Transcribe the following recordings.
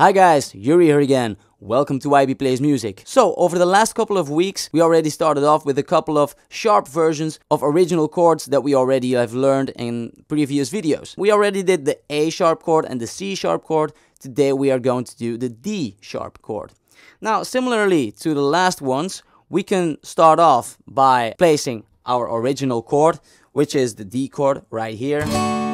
Hi guys, Yuri here again. Welcome to YB Plays Music. So, over the last couple of weeks, we already started off with a couple of sharp versions of original chords that we already have learned in previous videos. We already did the A sharp chord and the C sharp chord. Today we are going to do the D sharp chord. Now, similarly to the last ones, we can start off by placing our original chord, which is the D chord right here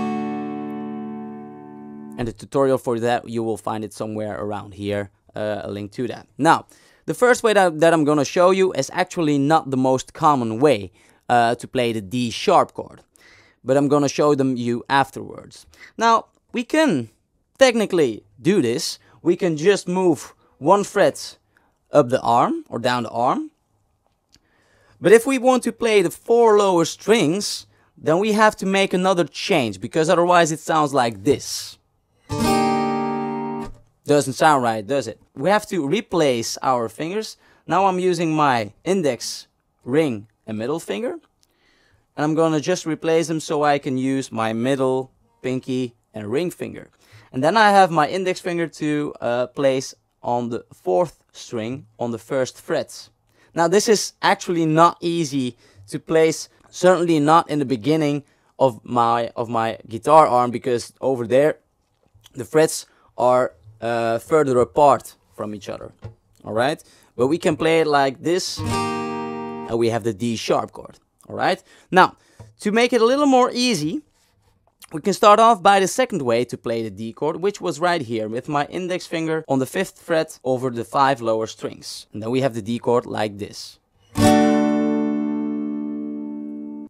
and the tutorial for that you will find it somewhere around here uh, a link to that. Now the first way that, that I'm gonna show you is actually not the most common way uh, to play the D sharp chord but I'm gonna show them you afterwards. Now we can technically do this. We can just move one fret up the arm or down the arm. But if we want to play the four lower strings then we have to make another change because otherwise it sounds like this doesn't sound right, does it? We have to replace our fingers. Now I'm using my index, ring, and middle finger. And I'm gonna just replace them so I can use my middle, pinky, and ring finger. And then I have my index finger to uh, place on the fourth string on the first fret. Now this is actually not easy to place, certainly not in the beginning of my of my guitar arm because over there the frets are uh, further apart from each other. Alright? But we can play it like this. And we have the D sharp chord. Alright? Now, to make it a little more easy, we can start off by the second way to play the D chord, which was right here with my index finger on the fifth fret over the five lower strings. And then we have the D chord like this.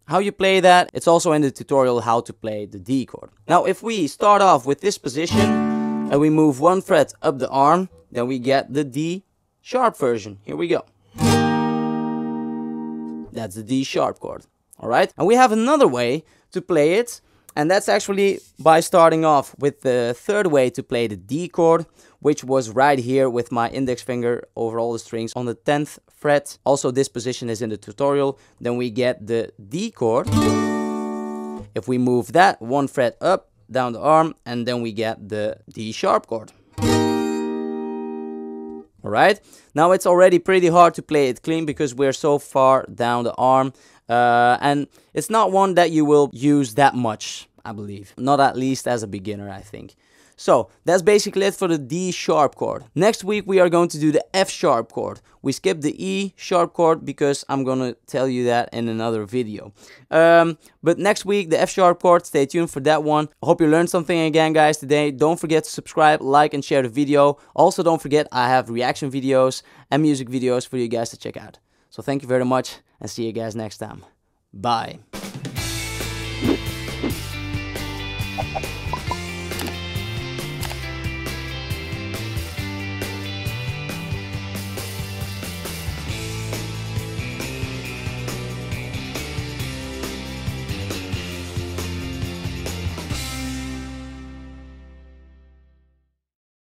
How you play that, it's also in the tutorial how to play the D chord. Now if we start off with this position, and we move one fret up the arm, then we get the D sharp version. Here we go. That's the D sharp chord. Alright? And we have another way to play it, and that's actually by starting off with the third way to play the D chord, which was right here with my index finger over all the strings on the 10th fret. Also, this position is in the tutorial. Then we get the D chord. If we move that one fret up, down the arm and then we get the D sharp chord. Alright, now it's already pretty hard to play it clean because we're so far down the arm uh, and it's not one that you will use that much, I believe. Not at least as a beginner, I think. So that's basically it for the D sharp chord. Next week we are going to do the F sharp chord. We skip the E sharp chord because I'm gonna tell you that in another video. Um, but next week the F sharp chord, stay tuned for that one. I hope you learned something again guys today. Don't forget to subscribe, like and share the video. Also don't forget I have reaction videos and music videos for you guys to check out. So thank you very much and see you guys next time. Bye.